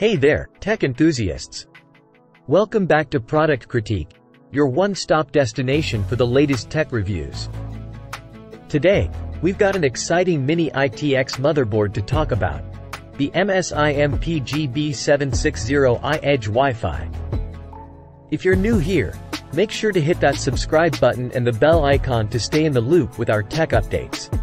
Hey there, tech enthusiasts. Welcome back to Product Critique, your one-stop destination for the latest tech reviews. Today, we've got an exciting mini ITX motherboard to talk about. The MSI MPGB760i Edge Wi-Fi. If you're new here, make sure to hit that subscribe button and the bell icon to stay in the loop with our tech updates.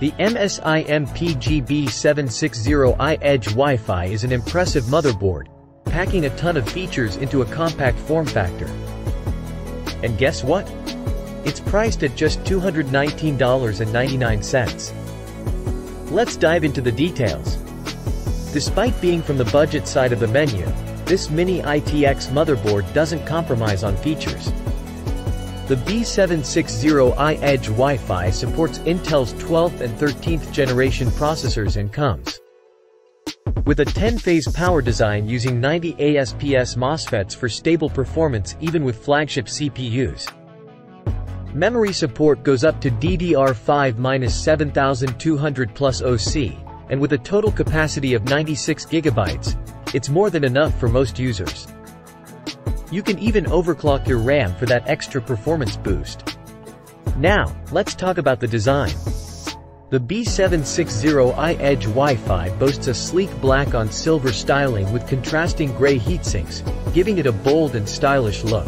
The MSI MPGB760i Edge Wi-Fi is an impressive motherboard, packing a ton of features into a compact form factor. And guess what? It's priced at just $219.99. Let's dive into the details. Despite being from the budget side of the menu, this mini ITX motherboard doesn't compromise on features. The B760i Edge Wi-Fi supports Intel's 12th and 13th generation processors and comes with a 10-phase power design using 90A SPS MOSFETs for stable performance even with flagship CPUs. Memory support goes up to DDR5-7200 plus OC, and with a total capacity of 96 gigabytes, it's more than enough for most users. You can even overclock your RAM for that extra performance boost. Now, let's talk about the design. The B760i Edge Wi-Fi boasts a sleek black on silver styling with contrasting gray heatsinks, giving it a bold and stylish look.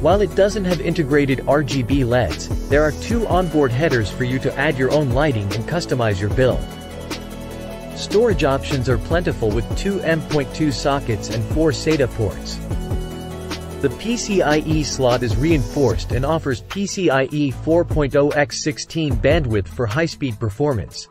While it doesn't have integrated RGB LEDs, there are two onboard headers for you to add your own lighting and customize your build. Storage options are plentiful with two M.2 sockets and four SATA ports. The PCIe slot is reinforced and offers PCIe 4.0x16 bandwidth for high-speed performance.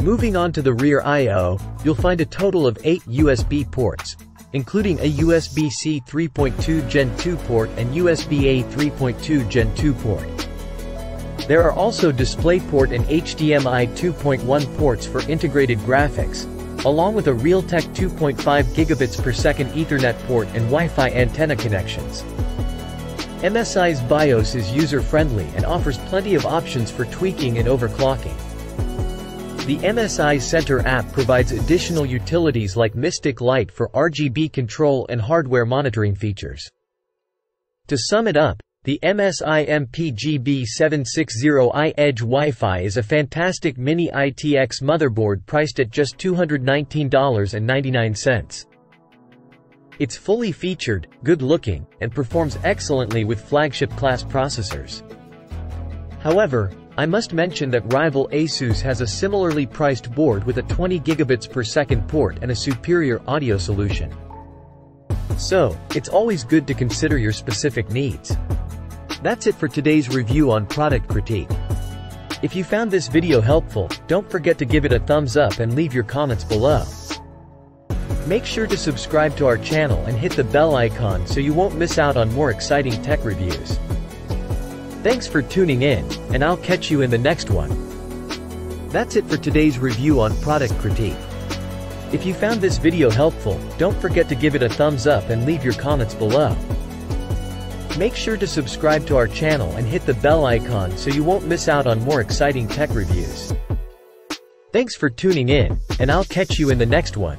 Moving on to the rear I.O., you'll find a total of 8 USB ports, including a USB-C 3.2 Gen 2 port and USB-A 3.2 Gen 2 port. There are also DisplayPort and HDMI 2.1 ports for integrated graphics, along with a Realtek 2.5 gigabits per second Ethernet port and Wi-Fi antenna connections. MSI's BIOS is user-friendly and offers plenty of options for tweaking and overclocking. The MSI Center app provides additional utilities like Mystic Light for RGB control and hardware monitoring features. To sum it up, the MSI MPGB760i Edge Wi-Fi is a fantastic mini ITX motherboard priced at just $219.99. It's fully featured, good-looking, and performs excellently with flagship-class processors. However, I must mention that rival Asus has a similarly priced board with a 20 gigabits per second port and a superior audio solution. So, it's always good to consider your specific needs. That's it for today's review on Product Critique. If you found this video helpful, don't forget to give it a thumbs up and leave your comments below. Make sure to subscribe to our channel and hit the bell icon so you won't miss out on more exciting tech reviews. Thanks for tuning in, and I'll catch you in the next one. That's it for today's review on Product Critique. If you found this video helpful, don't forget to give it a thumbs up and leave your comments below. Make sure to subscribe to our channel and hit the bell icon so you won't miss out on more exciting tech reviews. Thanks for tuning in, and I'll catch you in the next one.